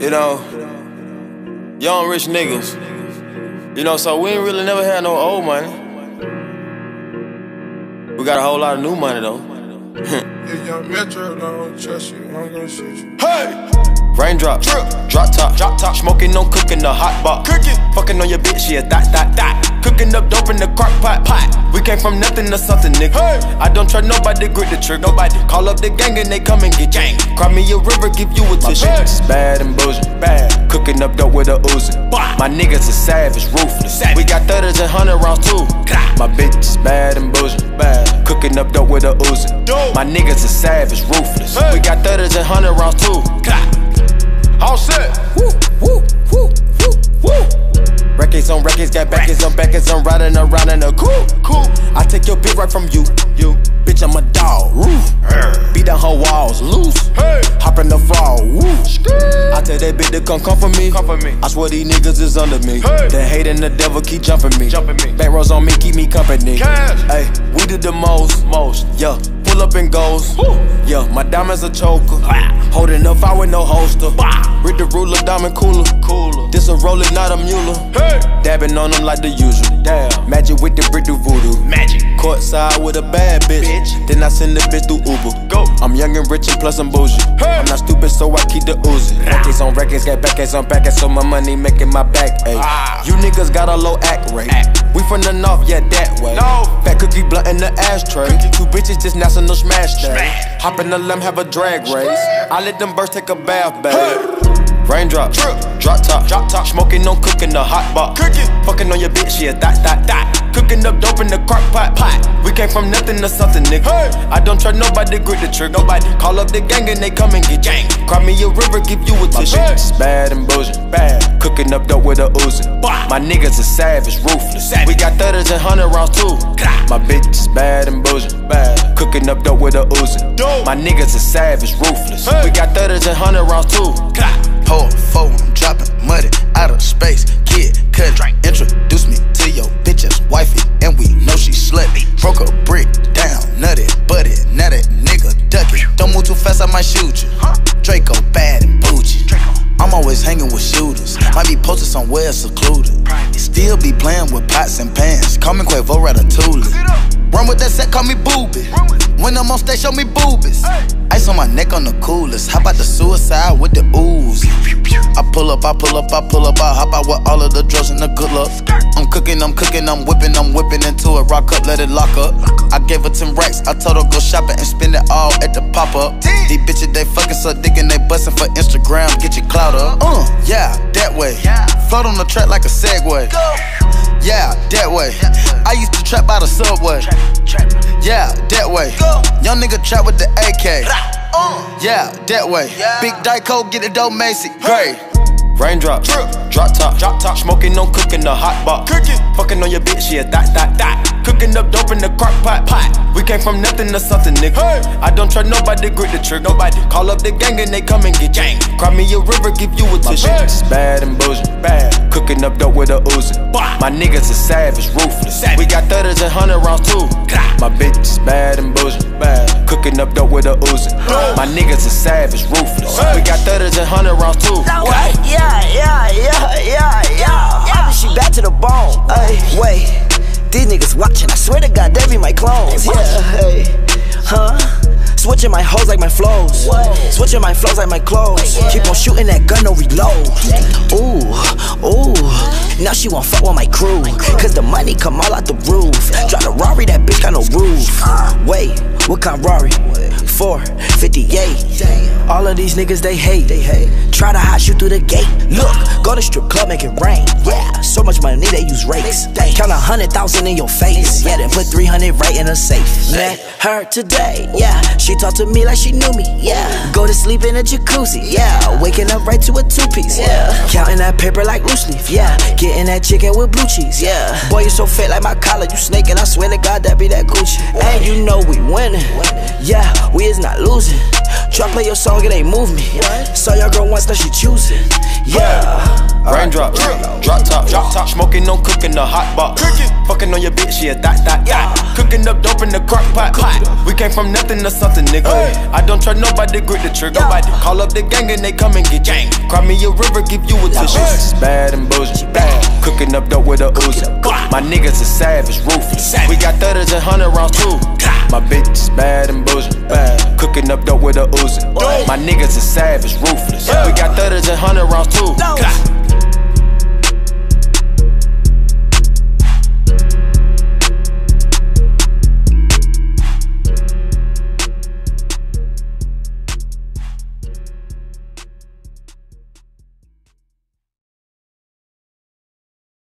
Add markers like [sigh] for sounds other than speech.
You know, young rich niggas. You know, so we ain't really never had no old money. We got a whole lot of new money though. [laughs] If young Metro don't trust you, I'm gonna shoot you. Hey! Raindrop, drip, drop top, drop top, smoking, no cooking, the hot pot, cooking, fucking on your bitch, yeah, that, that, that, cooking up dope in the crock pot, pot. We came from nothing to something, nigga. Hey. I don't trust nobody, grip the trick, nobody. Call up the gang and they come and get gang. Cry me a river, give you a tissue. My bitch is bad and bullshit. Cooking up dope with a Uzi. My niggas are savage, ruthless. We got thudders and hundred rounds too. My bitch is bad and bullshit, bad. Cooking up dope with a Uzi. My niggas are savage, ruthless. We got thudders and hundred rounds too. Offset. Woo, woo, woo, woo, woo. Records on records, got backers on backers, I'm riding around in a cool, cool. I take your bitch right from you, you. Bitch, I'm a dog, roof. Beat down her walls, loose. Hey. Hop in the fall, woo. I tell that bitch to come come for me. Come for me. I swear these niggas is under me. Hey. The hate and the devil keep jumping me. Jumping me. Back rows on me, keep me company. Cash. Hey, we did the most, most. Yeah, pull up and goes. Woo. Yeah, my diamonds a choker. Holding up, I with no holster. Read the ruler, diamond cooler. Cooler. This a roller, not a mule. Hey. Dabbing on them like the usual. Damn. Magic with the brick do voodoo. Magic. Courtside with a bad bitch. bitch. Then I send the bitch through Uber. Go. I'm young and rich and plus I'm bougie. Hey. I'm not stupid, so I keep the Uzi. Records on records, got backers on backers, so my money making my back. Ayy. Ah. You niggas got a low act rate. Act. We from the north, yeah, that way. No. Fat cookie blunt in the ashtray. Cookie. Two bitches just national smash that. Hop in the limb, have a drag race. I let them birds take a bath, babe. Hey. Raindrop, drip, drop top, drop top, smoking, no cooking, the hot pot, cooking, fucking on your bitch, yeah, that, that, that, cooking up dope in the crock pot, pot. We came from nothing to something, nigga. Hey. I don't trust nobody, grip the trick, nobody. Call up the gang and they come and get gang. Cry me a river, give you a tissue. My bitch is bad and bullshit, bad. Cooking up dope with a Uzi. My niggas are savage, ruthless. Savage. We got thudders and hundred rounds too. My bitch is bad and bullshit, bad. Cooking up dope with a Uzi. My niggas are savage, ruthless. Hey. We got thudders and hundred rounds too. Don't move too fast, I might shoot you. Draco bad and bougie. I'm always hanging with shooters. Might be posted somewhere secluded. Still be playing with pots and pans. Call me Quavo Ratatouille. Run with that set, call me booby. When I'm on stage, show me boobies. Ice on my neck on the coolest. How about the suicide with the ooze? I pull up, I pull up, I pull up, I hop out with all of the drugs and the good luck. I'm cooking, I'm cooking, I'm whipping, I'm whipping into it. Rock up, let it lock up. I gave her 10 racks, I told her go shopping and spend it all at the pop up. These bitches, they fucking so and they bustin' for Instagram. Get your clout up. Uh, yeah, that way. Float on the track like a Segway. Yeah, that way. I used to trap by the subway. Yeah, that way. Young nigga trap with the AK. Uh. Yeah, that way. Big Dyco, get the dope Macy. Great. Raindrop, drip, drop top, drop top, smoking, no cooking, the hot pot, cooking, fucking on your bitch, yeah, that, that, that, cooking up dope in the crock pot, pot. We came from nothing to something, nigga. Hey. I don't trust nobody, grip the trick, nobody. Call up the gang and they come and get gang. Cry me a river, give you a tissue. My bitch is bad and bullshit, bad. Cooking up dope with a Uzi. My niggas are savage, ruthless. Savage. We got thudders and hundred rounds too. My bitch is bad and bullshit, bad. Cooking up dope with a Uzi. My niggas are savage, ruthless. We got thudders and hundred rounds too. Yeah, yeah, yeah, yeah, yeah. Back to the bone. Ay, wait, these niggas watching. I swear to God, they be my clones. Yeah, hey, huh? Switching my hoes like my flows. Switching my flows like my clothes. Keep on shooting that gun, no reload. Ooh, ooh. Now she won't fuck with my crew. Cause the money come all out the roof. Drive the Rari, that bitch got no roof. Wait, what kind of Rari? 458. All of these niggas they hate. They hate. Try to hot shoot through the gate. Look, go to strip club, make it rain. Yeah, so much money they use rakes. Count a hundred thousand in your face. Yeah, then put 300 right in a safe. Met her today. Yeah, she talked to me like she knew me. Yeah, go to sleep in a jacuzzi. Yeah, waking up right to a two piece. Yeah, counting that paper like loose leaf. Yeah, getting that chicken with blue cheese. Yeah, boy, you so fat like my collar. You snaking. I swear to God, that be that Gucci. And you know we winning. Yeah, we is not losing. Try play your song, it ain't move me. Saw your girl once, now she choosing. Yeah. Raindrop, drop top, drop top. Smoking no cooking the hot box. Fucking on your bitch, yeah, that, that, yeah. Cooking up dope in the crock pot. We came from nothing to something, nigga. I don't trust nobody, grip the trigger. Nobody call up the gang and they come and get gang. Cry me a river, give you a tissue. Bad and bullshit. Bad. Cooking up dope with a Uzi. My niggas are savage, ruthless. We got thudders and hundred rounds too. My bitch is bad and bullshit. Cooking up dope with a Uzi. My niggas are savage, ruthless. We got thudders and hundred rounds too.